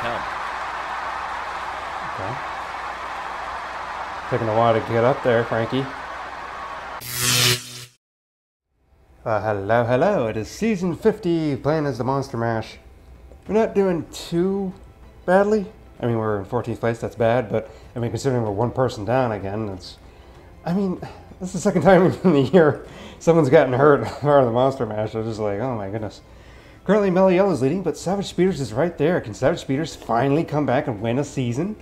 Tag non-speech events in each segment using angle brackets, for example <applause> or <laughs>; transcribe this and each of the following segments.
come. Okay. Taking a while to get up there, Frankie. Uh, hello, hello. It is season 50, playing as the Monster Mash. We're not doing too badly. I mean, we're in 14th place, that's bad, but I mean, considering we're one person down again, it's. I mean, this is the second <laughs> time in the year someone's gotten hurt <laughs> part of the Monster Mash. I'm just like, oh my goodness. Currently, Mellow Yellow is leading, but Savage Speeders is right there. Can Savage Speeders finally come back and win a season?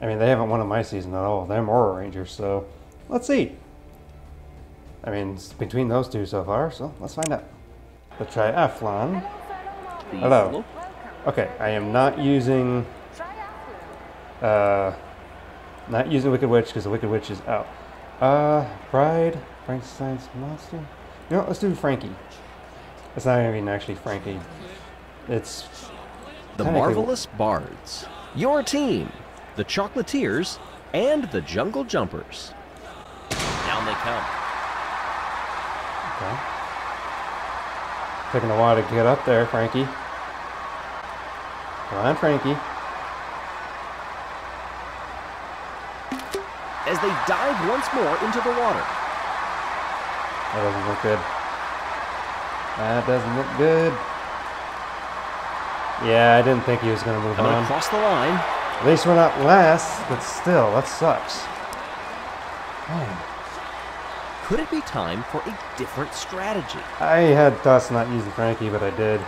I mean, they haven't won in my season at all. They're Aurora Rangers, so let's see. I mean, it's between those two so far, so let's find out. The Triathlon. Hello. Okay, I am not using, uh, not using Wicked Witch because the Wicked Witch is out. Uh, Pride, Frankenstein's Monster. You know, let's do Frankie. It's not even actually Frankie. It's The Marvelous Bards. Your team. The Chocolatiers and the Jungle Jumpers. Down they come. okay. Taking a while to get up there, Frankie. Come on, Frankie. As they dive once more into the water. That doesn't look good. That doesn't look good. Yeah, I didn't think he was going to move Coming on. across the line. At least we're not last, but still, that sucks. Man, Could it be time for a different strategy? I had thoughts not using Frankie, but I did.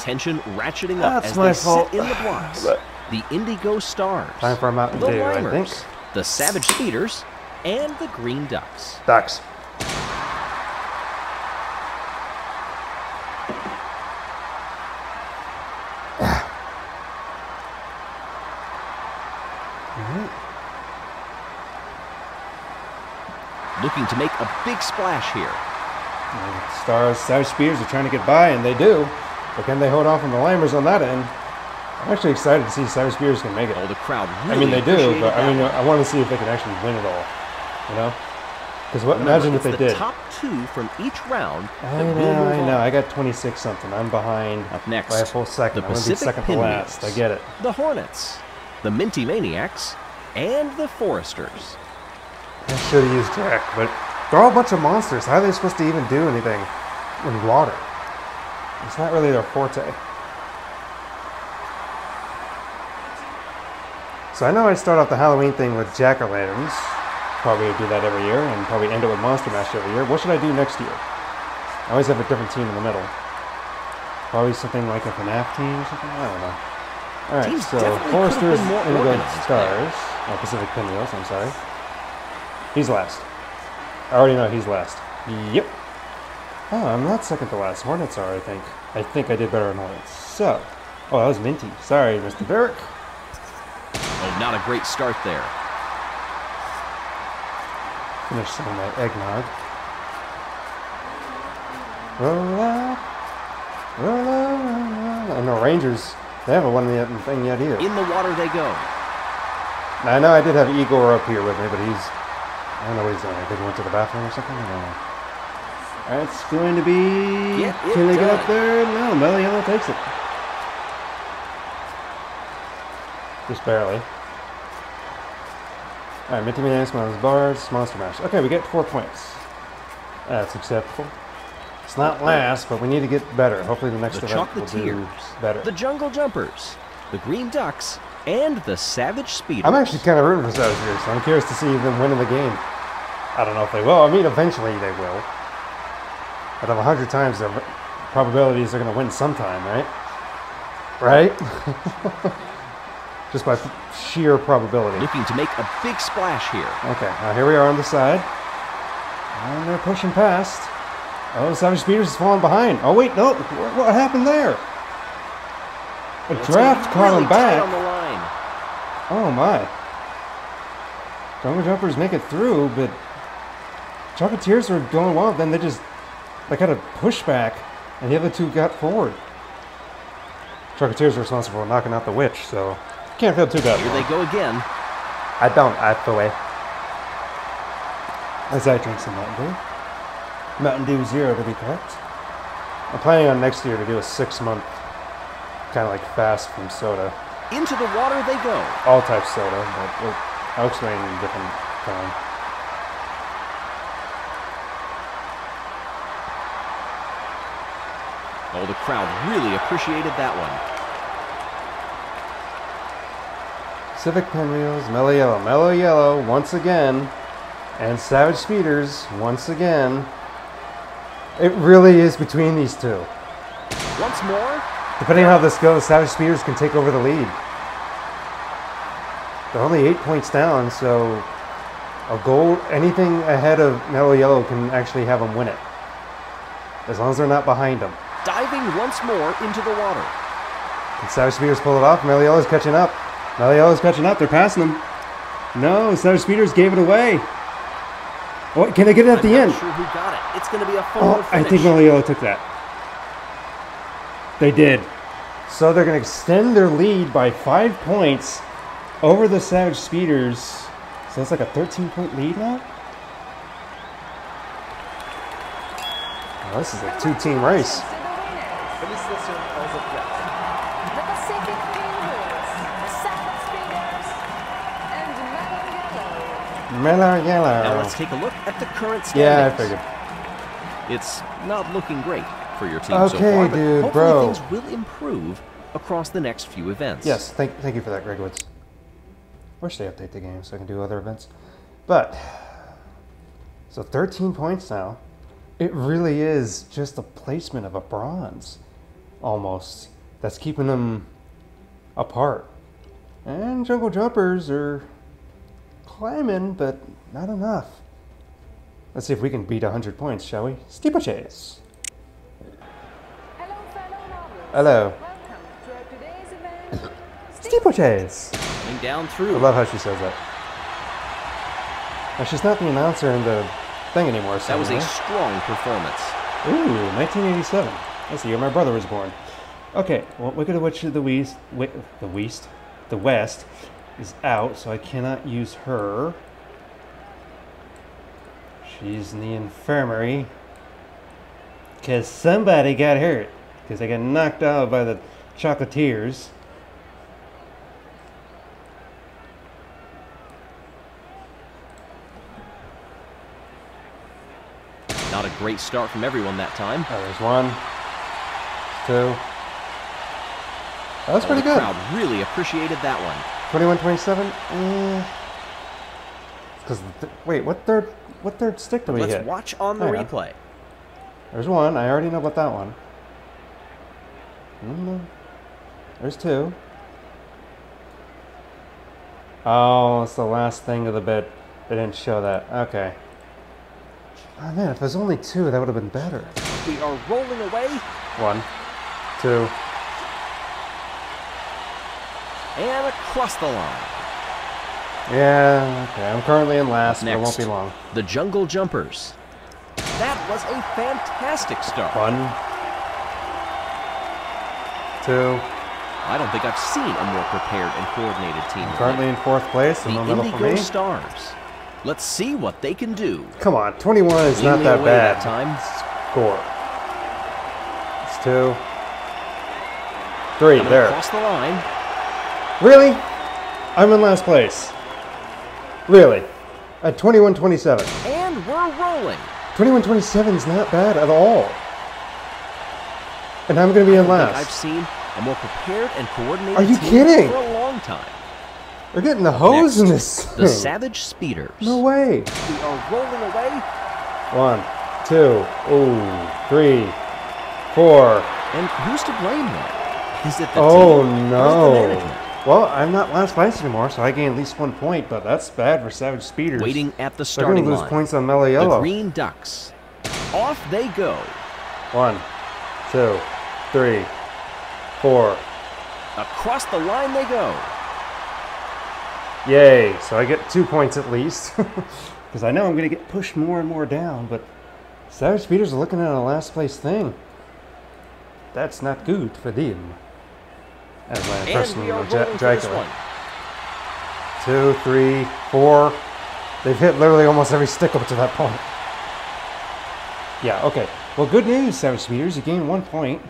Tension ratcheting up That's as they fault. sit in the blocks. <sighs> The Indigo Stars. Time for a Mountain the Dew, I think. Limers. The Savage Speeders. And the Green Ducks. Ducks. Looking to make a big splash here. And Stars, Savage Spears are trying to get by, and they do. But can they hold off on the Limers on that end? I'm actually excited to see Savage Spears can make it. Oh, the crowd I mean, they do, but I mean. I want to see if they can actually win it all. You know? Because what? Remember, Imagine if they the did. top two from each round I know, I know. on. I got 26 something. I'm behind Up next, by a full second. the I'm going to be Pacific second to last. I get it. The Hornets, the Minty Maniacs, and the Foresters. I should have used Jack, but they're all a bunch of monsters. How are they supposed to even do anything in water? It's not really their forte. So I know I start off the Halloween thing with jack o' lanterns. Probably do that every year, and probably end up with Monster Mash every year. What should I do next year? I always have a different team in the middle. Probably something like a FNAF team or something. I don't know. All right, so definitely could have Foresters, Indigo Stars, oh, Pacific Pinwheels. I'm sorry. He's last. I already know he's last. Yep. Oh, I'm not second to last. Hornets are, I think. I think I did better on Hornets. So, oh, that was Minty. Sorry, Mr. Derrick. Oh, not a great start there. Finish some of my eggnog. Roll out, roll out, roll out. And the Rangers, they haven't won the thing yet either. In the water they go. Now, I know I did have Igor up here with me, but he's, I don't know what he's doing. I think he went to the bathroom or something. I don't know. All right, it's going to be. Get Can they get up there? No, Mellow Yellow takes it. Just barely. All right, Minty Maniacs, Miles Bards, Monster Mash. Okay, we get four points. That's acceptable. It's not last, but we need to get better. Hopefully, the next The event will do better. the Jungle Jumpers, the Green Ducks, and the Savage Speeders. I'm actually kind of rooting for Savage here, so I'm curious to see them winning the game. I don't know if they will. I mean, eventually they will. Out of 100 times, the probabilities are going to win sometime, right? Right? <laughs> Just by sheer probability. looking to make a big splash here. Okay, now here we are on the side. And they're pushing past. Oh, Savage Speeders is falling behind. Oh, wait, no. What happened there? A It's draft caught really him back. on the line. Oh my. Jungle Jumpers make it through, but Chocolatiers were going well. Then they just they got a pushback, and the other two got forward. Chocolatiers are responsible for knocking out the witch, so can't feel too bad. Here they go again. I don't, actually. As I drink some Mountain Dew. Mountain Dew Zero to be correct. I'm planning on next year to do a six month kind of like fast from soda. Into the water they go. All types soda, but we'll, I'll explain in a different time. Oh, the crowd really appreciated that one. Civic Pinwheels, Mellow Yellow, Mellow Yellow once again, and Savage Speeders once again. It really is between these two. Once more, Depending on how this goes, Savage Speeders can take over the lead. They're only eight points down, so a goal, anything ahead of Mellow Yellow can actually have them win it. As long as they're not behind them. diving once more into the water. Can Savage Speeders pull it off? Mellow Yellow's catching up. Mellow Yellow's catching up. They're passing them. No, Savage Speeders gave it away. Oh, can they get it at I'm the end? sure who got it. It's going to be a Oh, I think Mellow Yellow took that. They did. So they're going to extend their lead by five points over the Savage Speeders. So it's like a 13 point lead now? Well, this is a two team race. Felicitations aux athlètes. The Pacific Pinwheels, Savage Speeders, and Mellow Yellow. Now let's take a look at the current standings. Yeah, I figured. It's not looking great for your team so Okay, far, but dude, hopefully bro. things will improve across the next few events. Yes, thank, thank you for that, Greg Woods. Wish they update the game so I can do other events. But, so 13 points now. It really is just a placement of a bronze, almost, that's keeping them apart. And Jungle Jumpers are climbing, but not enough. Let's see if we can beat 100 points, shall we? Steeplechase. Hello, fellow lovers. Hello. Welcome to today's event. Steeplechase. Coming down through. I love how she says that. Now, she's not the announcer in the thing anymore. So that was a strong performance. Ooh, 1987. That's the year my brother was born. Okay, well, Wicked Witch of the West, wi- the West, the West is out, so I cannot use her. She's in the infirmary. Because somebody got hurt. Because they got knocked out by the Chocolatiers. Not a great start from everyone that time. Oh, there's one, two. That was Oh, pretty the good. crowd really appreciated that one. 21 27 eh. Because wait, what third what third stick did we Let's hit? watch on the Hang on. replay. There's one. I already know about that one. Mm, There's two. Oh, it's the last thing of the bit. They didn't show that. Okay. Oh man, if there's only two, that would have been better. We are rolling away One, two. and across the line. Yeah, okay. I'm currently in last, but it won't be long. The Jungle Jumpers. That was a fantastic start. One, two. I don't think I've seen a more prepared and coordinated team. Currently in fourth place, the in the middle for me. Stars. Let's see what they can do. Come on, 21 is not that bad. that time. Score. It's two. Three, Coming there. across the line. Really? I'm in last place. Really? At 21 27. And we're rolling. 21 27 is not bad at all. And I'm going to be in think I've last. seen a more prepared and coordinated Are you kidding? for a long time. We're getting the hose in Next, this. The. Savage Speeders. No way. We are rolling away. One, two, ooh, three, four. And who's to blame there? Is it the Oh team no. Well, I'm not last place anymore, so I gain at least one point, but that's bad for Savage Speeders. Waiting at the They're starting gonna lose line. points on Mellow The Green Ducks. Off they go. One, two, three, four. Across the line they go. Yay! So I get two points at least. <laughs> Because I know I'm going to get pushed more and more down, but Savage Speeders are looking at a last place thing. That's not good for them. As my And impression we are of Ja- rolling for this Dracula. one. Two, three, four. They've hit literally almost every stick up to that point. Yeah, okay. Well, good news, Savage Speeders. You gained one point.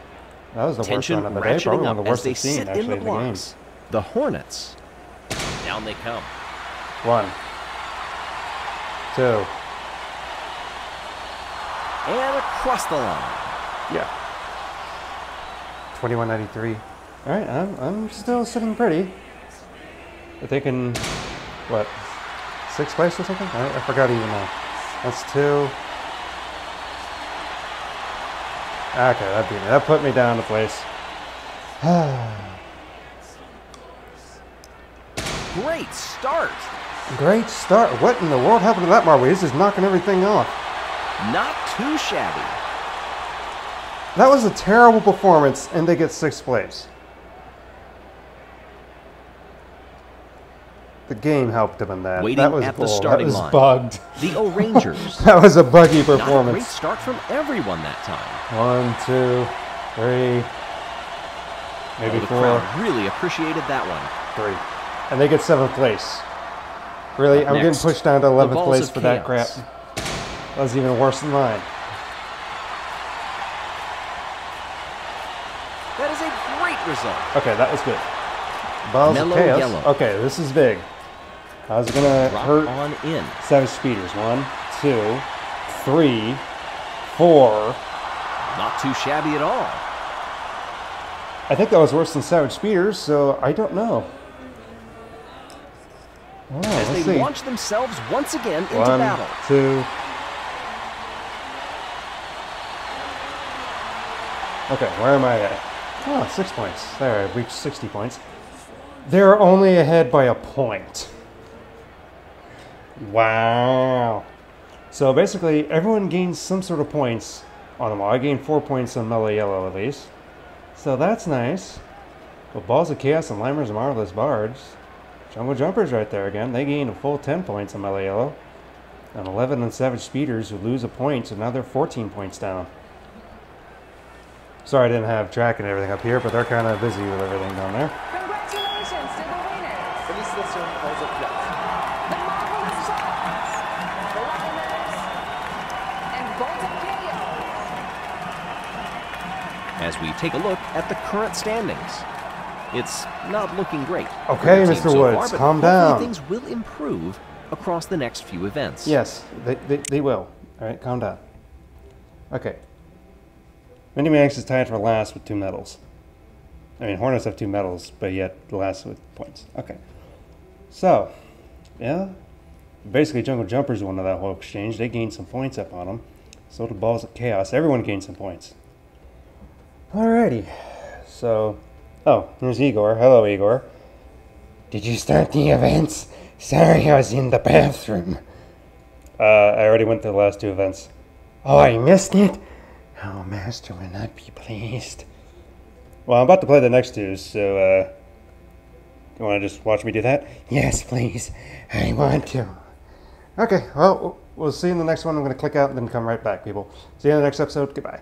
That was the Tension worst of the day. ratcheting Probably one up of the as worst they seen sit actually in the in the The Hornets. Down they come. One, two, And across the line. yeah. Twenty-one ninety-three. All right, I'm I'm still sitting pretty. But they can, what, sixth place or something? I, I forgot even now. That's two. Okay, that beat me. That put me down to place. <sighs> Great start. Great start. What in the world happened to that Marway? He's just knocking everything off. Not too shabby. That was a terrible performance, and they get sixth place. The game helped him in that. Waiting that was at the bull. starting that was line. bugged. The <laughs> O'Rangers. That was a buggy performance. Not a great start from everyone that time. One, two, three, maybe Oh, the four, really appreciated that one. three, and they get seventh place. Really, Up I'm next, getting pushed down to eleventh place for that crap. That was even worse than mine. That is a great result. Okay, that was good. Balls Mellow of chaos. yellow. Okay, this is big. How's it gonna Drop hurt? on in. Seven speeders. One, two, three, four. Not too shabby at all. I think that was worse than Savage Speeders, so I don't know. Oh, As they see. launch themselves once again into One, battle. two. Okay, where am I at? Oh, six points. There, I've reached 60 points. They're only ahead by a point. Wow. So basically, everyone gains some sort of points on them all. I gained four points on Mellow Yellow at least. So that's nice. But Balls of Chaos and Limers and Marvelous Bards. Jungle Jumpers right there again. They gain a full 10 points on Mellow Yellow. And 11 on Savage Speeders who lose a point, so now they're 14 points down. Sorry I didn't have track and everything up here, but they're kind of busy with everything down there. Congratulations to the winners. Félicitations aux athlètes. The Marvelous Sharks, the Limers, and Balls of Chaos. As we take a look at the current standings. It's not looking great. Okay, Mr. so Woods, far, calm down. Things will improve across the next few events. Yes, they, they, they will. All right, calm down. Okay. Minimax is tied for last with two medals. I mean, Hornets have two medals, but yet last with points. Okay. So, yeah. Basically, Jungle Jumpers won that whole exchange. They gained some points up on them. So did Balls of Chaos. Everyone gained some points. Alrighty. So, oh, here's Igor. Hello, Igor. Did you start the events? Sorry, I was in the bathroom. Uh, I already went to the last two events. Oh, I missed it? Oh, Master will not be pleased. Well, I'm about to play the next two, so, uh, you want to just watch me do that? Yes, please. I want to. Okay, well, we'll see you in the next one. I'm going to click out and then come right back, people. See you in the next episode. Goodbye.